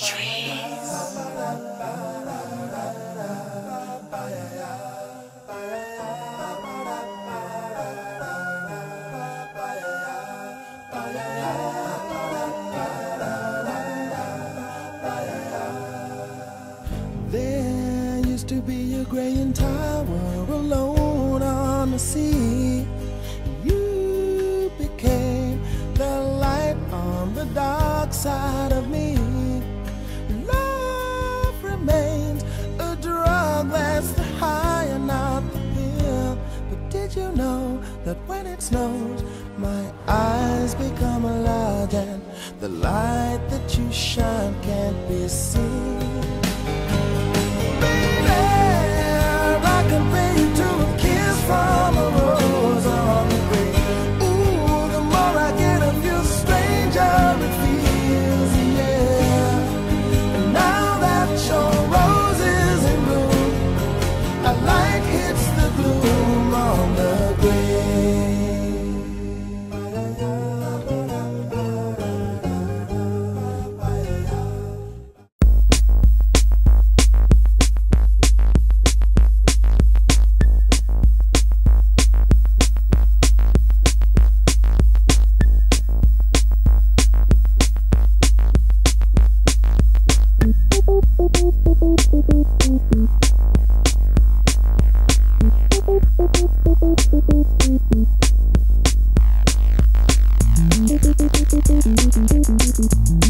There used to be a gray and tower alone on the sea. You became the light on the dark side of me. snows My eyes become alive and the light that you shine can't be seen.